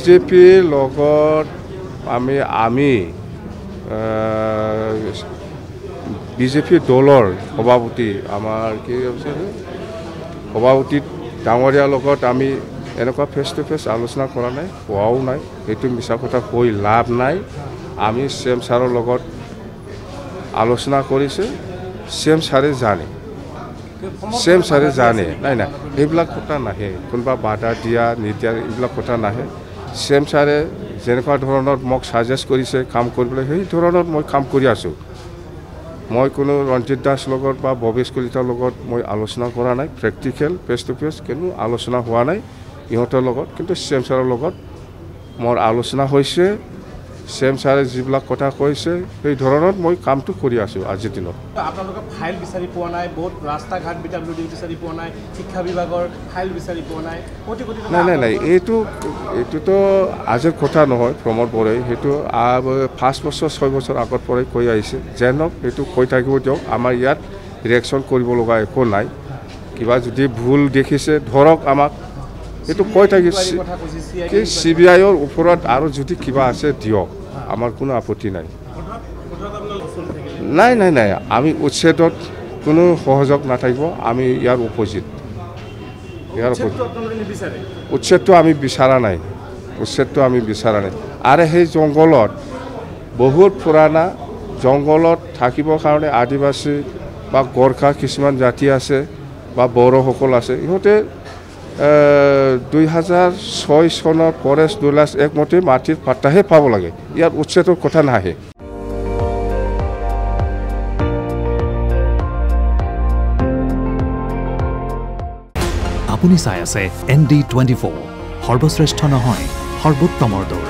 বিজেপিৰ লগত আমি আমি বিজেপি দলৰ সভাপতি আমাৰ কি হৈছে সভাপতি ডাঙৰীয়াৰ লগত আমি এনেকুৱা ফেচ টু ফেচ আলোচনা কৰা নাই হোৱাও নাই সেইটো মিছা কথা কৈ লাভ নাই। আমি চি এম ছাৰৰ লগত আলোচনা কৰিছে চি এম ছাৰে জানে। চি এম ছাৰে জানে। নাই নাই সেইবিলাক কথা নাহে। কোনোবা বাধা দিয়া নিদিয়া এইবিলাক কথা নাহে। চি এম ছাৰে যেনেকুৱা ধৰণৰ মোক ছাজেষ্ট কৰিছে কাম কৰিবলৈ। সেই ধৰণৰ মই কাম কৰি আছোঁ। মই কোনো ৰঞ্জিত দাস লগত বা ভৱেশ কলিতাৰ লগত মই আলোচনা কৰা নাই প্ৰেক্টিকেল ফেচ টু ফেচ কোনো আলোচনা হোৱা নাই। ইহঁতৰ লগত কিন্তু চি এম ছাৰৰ লগত মোৰ আলোচনা হৈছে। চি এম ছাৰে যিবিলাক কথা কৈছে সেই ধৰণত মই কামটো কৰি আছোঁ আজিৰ দিনত। আপোনালোকে ফাইল বিচাৰি পোৱা নাই বহুত ৰাস্তা ঘাট বি ডাব্লিউ ডি বিচাৰি পোৱা নাই শিক্ষা বিভাগৰ ফাইল বিচাৰি পোৱা নাই নাই নাই নাই এইটো এইটোতো আজিৰ কথা নহয় প্ৰমোদ বৰাই সেইটো পাঁচ বছৰ ছয় বছৰ আগৰ পৰাই কৈ আহিছে। যেন হওক সেইটো কৈ থাকিব দিয়ক আমাৰ ইয়াত ৰিয়েকশ্যন কৰিব লগা একো নাই। কিবা যদি ভুল দেখিছে ধৰক আমাক। এইটো কৈ থাকিছে কথা কৈছে চি আই কি চি বি আইৰ ওপৰত আৰু যদি কিবা আছে দিয়ক। আমাৰ কোনো আপত্তি নাই। নাই নাই নাই আমি উচ্ছেদত কোনো সহযোগ নাথাকিব আমি ইয়াৰ অপজিট উচ্ছেদটো আমি বিচৰা নাই। উচ্ছেদটো আমি বিচৰা নাই। আৰু সেই জংঘলত বহুত পুৰণা জংঘলত থাকিবৰ কাৰণে আদিবাসী বা গোৰ্খা কিছুমান জাতি আছে বা বড়োসকল আছে ইহঁতে দুই হাজাৰ ছয় চনৰ ফৰেষ্ট দুলাছ একমতে মাটিৰ পাত্তাহে পাব লাগে। ইয়াৰ উচ্ছেদৰ কথা নাহে। আপুনি চাই আছে এন ডি টুৱেণ্টি ফ'ৰ। সৰ্বশ্ৰেষ্ঠ নহয় সৰ্বোত্তমৰ দৌৰ